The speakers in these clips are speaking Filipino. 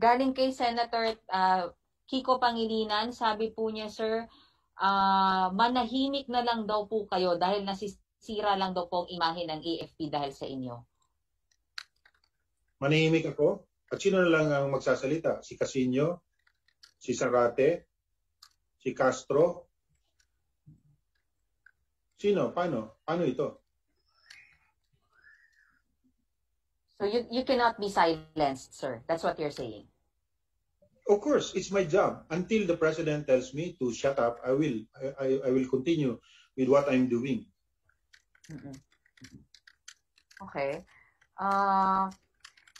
galing kay Senator uh, Kiko Pangilinan, sabi po niya, sir, uh, manahimik na lang daw po kayo dahil nasisira lang daw po ang imahe ng AFP dahil sa inyo. Manahimik ako? At sino na lang ang magsasalita? Si Casino? Si Sarate? Si Castro? Sino? Paano? Paano ito? So you, you cannot be silenced, sir. That's what you're saying. Of course, it's my job. Until the president tells me to shut up, I will. I, I, I will continue with what I'm doing. Okay. Uh,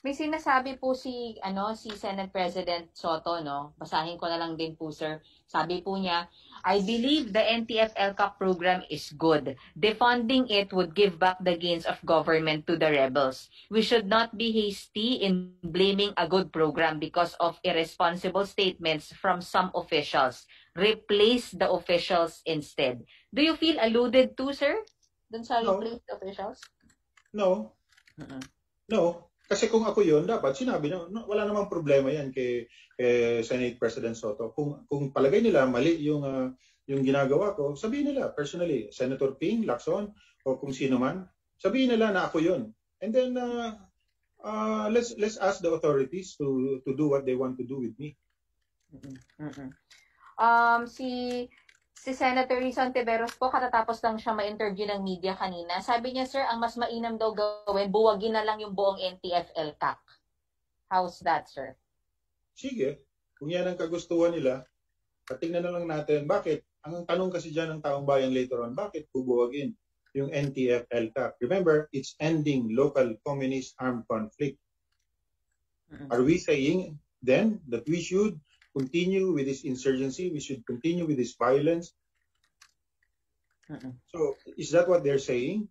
may sinasabi po si ano si Senate President Soto no. Basahin ko na lang din po sir. Sabi po niya, I believe the NTF LCAP program is good. Defunding it would give back the gains of government to the rebels. We should not be hasty in blaming a good program because of irresponsible statements from some officials. Replace the officials instead. Do you feel alluded to, sir? Dun sa No. replace officials? No. Mm-mm. No. Kasi kung ako yun, dapat sinabi na, no, wala namang problema yan kay, kay Senate President Soto. Kung, kung palagay nila mali yung, ah, yung ginagawa ko, sabihin nila personally, Senator Ping, Lacson, o kung sino man, sabihin nila na ako yun. And then, uh, uh, let's let's ask the authorities to to do what they want to do with me. Mm-mm. Mm-mm. Um, si si Senator Rizon Tiveros po, katatapos lang siya ma-interview ng media kanina. Sabi niya, sir, ang mas mainam daw gawin, buwagin na lang yung buong NTF LCAC. How's that, sir? Sige, kung yan ang kagustuhan nila, patingnan na lang natin bakit. Ang tanong kasi dyan ng taong bayan later on, bakit bubuwagin yung NTF LCAP? Remember, it's ending local communist armed conflict. Are we saying then that we should continue with this insurgency? We should continue with this violence? Mm-mm. So, is that what they're saying?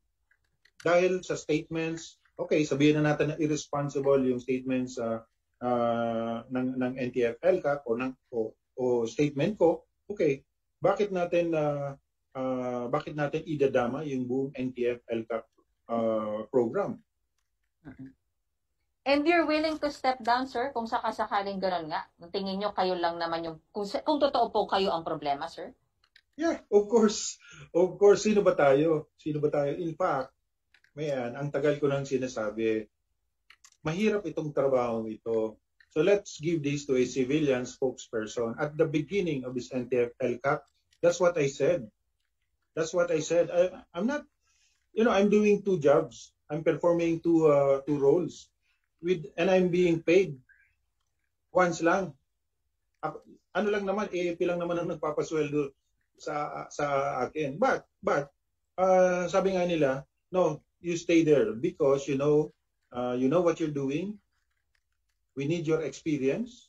Dahil sa statements, okay, sabihin na natin na irresponsible yung statements uh, uh, ng, ng NTF LCAP o, ng, o, o statement ko, okay, bakit natin uh, uh, bakit natin idadama yung buong NTF LCAP uh, program? Mm-mm. And you're willing to step down, sir, kung sakasakaling gano'n nga? Tingin nyo kayo lang naman yung, kung, kung totoo po kayo ang problema, sir? Yeah, of course. Of course, sino ba tayo? Sino ba tayo? In fact, mayan, ang tagal ko nang sinasabi, mahirap itong trabaho ito. So let's give this to a civilian spokesperson. At the beginning of this NTF LCAP, that's what I said. That's what I said. I, I'm not, you know, I'm doing two jobs. I'm performing two uh, two roles with and I'm being paid once lang. Ano lang naman, AFP lang naman ang nagpapasweldo sa sa akin. But but uh, sabi nga nila, no, you stay there because you know uh, you know what you're doing. We need your experience.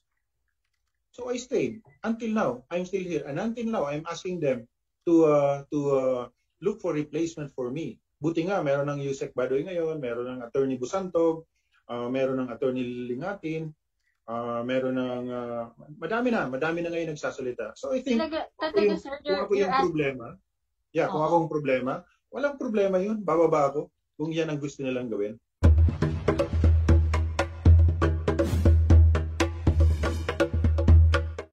So I stayed until now. I'm still here, and until now, I'm asking them to uh, to uh, look for replacement for me. Buti nga, meron ng Yusek Badoy ngayon, meron ng Attorney Busantog, uh, meron ng Attorney Lingatin, uh, meron ng uh, madami na, madami na ngayon nagsasalita. So I think Talaga, kung talaga, yung, sir, kung ako yung problema, yeah, kung Oo. ako ang problema, walang problema yun. Bababa ako kung yan ang gusto nilang gawin.